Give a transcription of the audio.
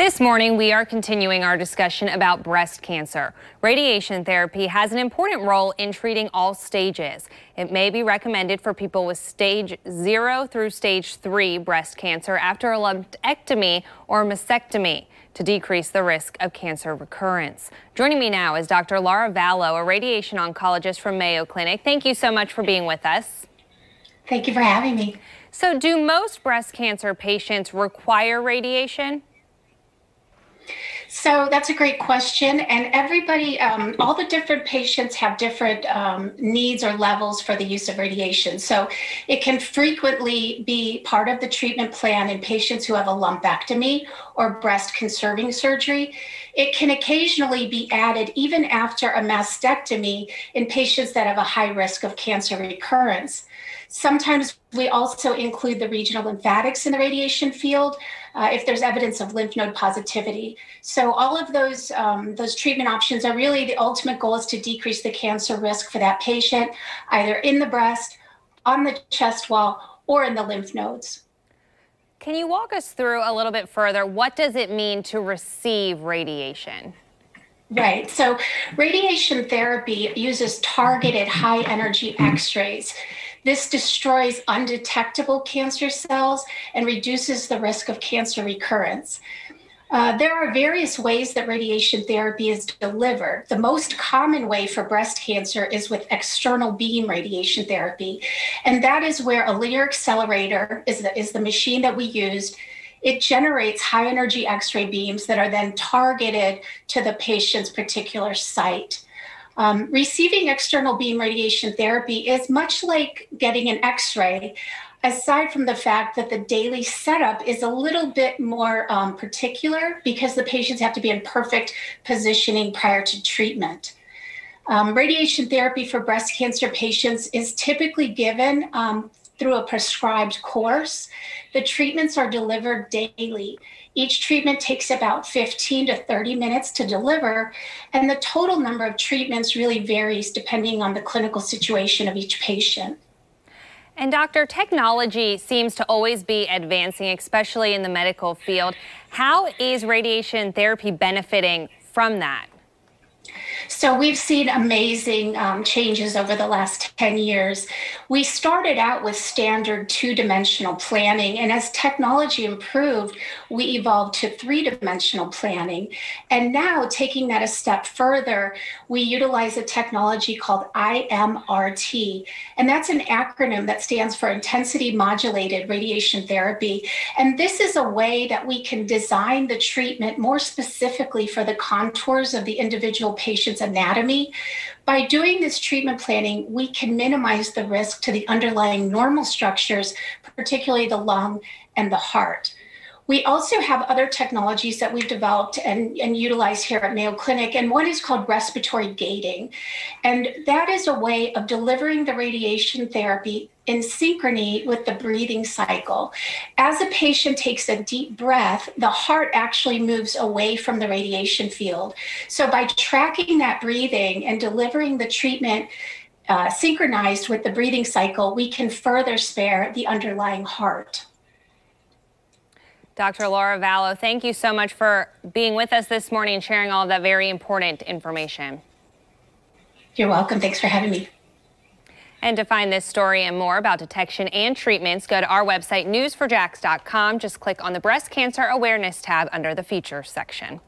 This morning, we are continuing our discussion about breast cancer. Radiation therapy has an important role in treating all stages. It may be recommended for people with stage 0 through stage 3 breast cancer after a lumpectomy or mastectomy to decrease the risk of cancer recurrence. Joining me now is Dr. Laura Vallow, a radiation oncologist from Mayo Clinic. Thank you so much for being with us. Thank you for having me. So, do most breast cancer patients require radiation? So that's a great question. And everybody, um, all the different patients have different um, needs or levels for the use of radiation. So it can frequently be part of the treatment plan in patients who have a lumpectomy or breast conserving surgery. It can occasionally be added even after a mastectomy in patients that have a high risk of cancer recurrence. Sometimes we also include the regional lymphatics in the radiation field uh, if there's evidence of lymph node positivity. So all of those um, those treatment options are really the ultimate goal is to decrease the cancer risk for that patient, either in the breast, on the chest wall, or in the lymph nodes. Can you walk us through a little bit further? What does it mean to receive radiation? Right. So, radiation therapy uses targeted high energy x rays. This destroys undetectable cancer cells and reduces the risk of cancer recurrence. Uh, there are various ways that radiation therapy is delivered. The most common way for breast cancer is with external beam radiation therapy. And that is where a linear accelerator is the, is the machine that we use it generates high energy X ray beams that are then targeted to the patient's particular site. Um, receiving external beam radiation therapy is much like getting an X ray, aside from the fact that the daily setup is a little bit more um, particular because the patients have to be in perfect positioning prior to treatment. Um, radiation therapy for breast cancer patients is typically given um, through a prescribed course. The treatments are delivered daily. Each treatment takes about 15 to 30 minutes to deliver, and the total number of treatments really varies depending on the clinical situation of each patient. And doctor, technology seems to always be advancing, especially in the medical field. How is radiation therapy benefiting from that? So we've seen amazing um, changes over the last 10 years. We started out with standard two dimensional planning, and as technology improved, we evolved to three dimensional planning. And now, taking that a step further, we utilize a technology called IMRT, and that's an acronym that stands for Intensity Modulated Radiation Therapy. And this is a way that we can design the treatment more specifically for the contours of the individual patient's anatomy. By doing this treatment planning, we can minimize the risk to the underlying normal structures, particularly the lung and the heart. We also have other technologies that we've developed and, and here at Mayo Clinic, and one is called respiratory gating. And that is a way of delivering the radiation therapy in synchrony with the breathing cycle. As a patient takes a deep breath, the heart actually moves away from the radiation field. So, by tracking that breathing and delivering the treatment uh, synchronized with the breathing cycle, we can further spare the underlying heart. Dr. Laura Vallow, thank you so much for being with us this morning and sharing all that very important information. You're welcome. Thanks for having me. And to find this story and more about detection and treatments, go to our website, news4jax.com. Just click on the Breast Cancer Awareness tab under the Features section.